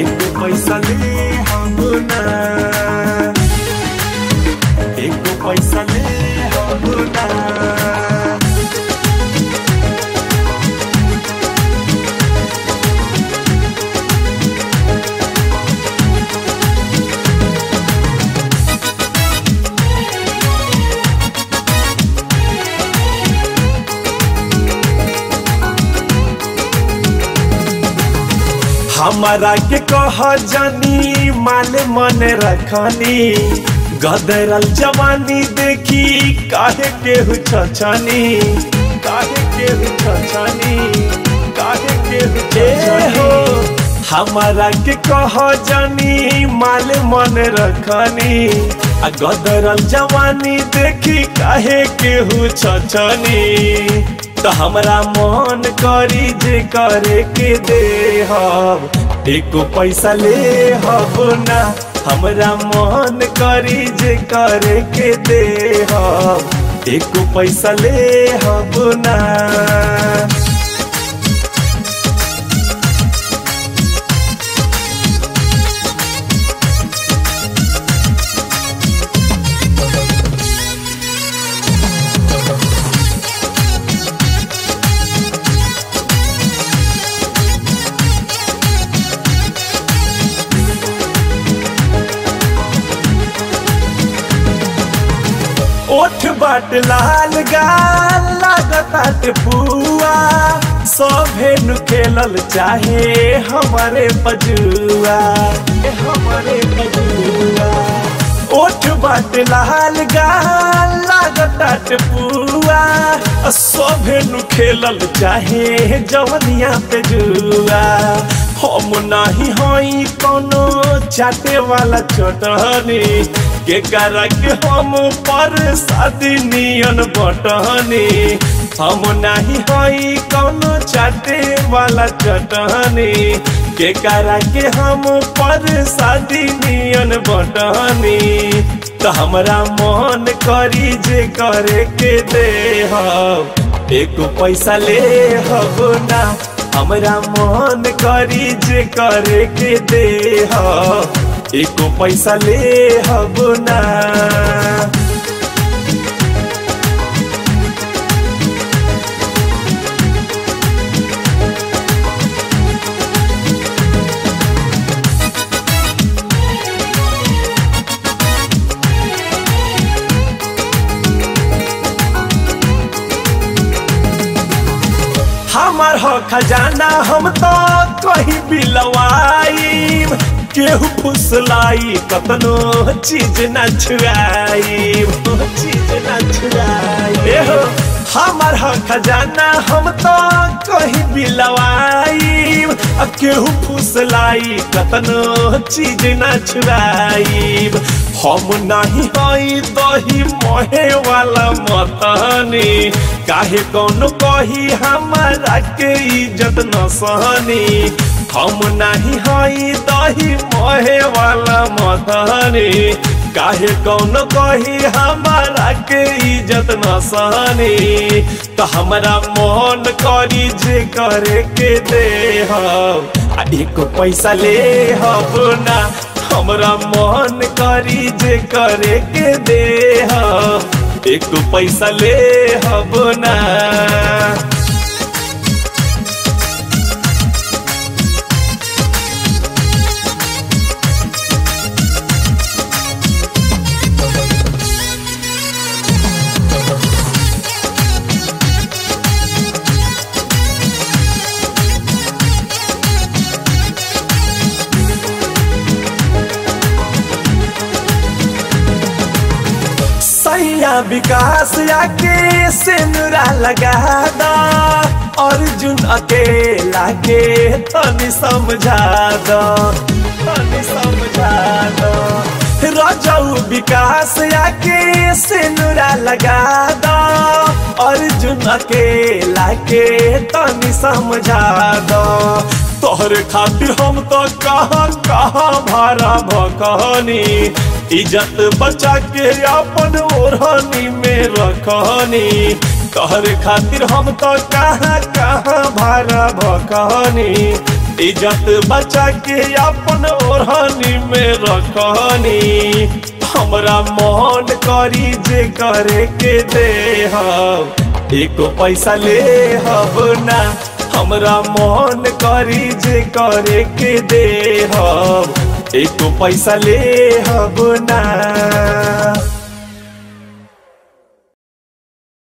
एक पैसा ले हम ना। हमारा के कह जानी माल मन रखनी। गदरल जवानी देखी, काहे के छछनी? काहे के छछनी? काहे के हो हमारा के कह जानी माल मन रखनी। आ गदरल जवानी देखी, काहे के छछनी? तो हमरा मन करी जे करे के दे हब एको पैसा ले हब ना, हमरा मन करी जे करे के दे हब एको पैसा ले हब ना। बाट लाल गाल लागतात पुआ सभे नु खेलल चाहे हमारे बजुआ। हमारे बजुआ। ओठ बाट लाल गाल लागतात पुआ सभे नु खेलल चाहे जवनिया पे जुआ। हम नाही हई कोनो चाटे वाला चटनी के करा के हम पर शादी नियन बटहनी। हम नहीं हई कौनो चाटे वाला चटनी के के हम पर शादी नियन बटहनी। तो हमरा मन करी जे करे के दे एक पैसा ले हब ना। हमरा मन करी जे करे के दे एको पैसा ले हब ना। हमार हो खजाना हम तो कहीं बिलवाई केहू फुसलाई, कतनो चीज़ न छुआई चीज़ न छुआई हमार हो खजाना हम तो कहीं बिलवाई केहू फुसलाई कतनो चीज़ ना छुआई हम नहीं हई दही महे वाला मतनी। काहे कौन कही हमारा के इज़्ज़त न सहनी। हम नहीं हई दही महे वाला मतनी। काहे कौन कही, हमारा के इज़्ज़त न सहनी। तो हमरा मन करी जे करे के दे हम। एक पैसा ले हब ना, हमरा मन करी जे करे के दे हम। एक पैसा ले हब ना। सैया विकास आके सिंदूरा लगा दा। अर्जुन अकेला के तनी समझा दो। तनी समझा दो। रजऊ विकास आके सिंदूरा लगा दो। अर्जुन अकेला के तनी समझा दो। तोहरे खातिर हम तो कहाँ कहाँ भारा भकनी इज़्ज़त बचा के अपन ओढ़नी में रखनी तोहरे खातिर हम तो कहाँ कहाँ भारा भकनी इज़्ज़त बचा के अपन ओढ़नी में रखनी हमरा मन करी जे करे के दे हम एको पैसा ले हब ना। हमरा मन करी जे करे के दे एको पैसाले हबना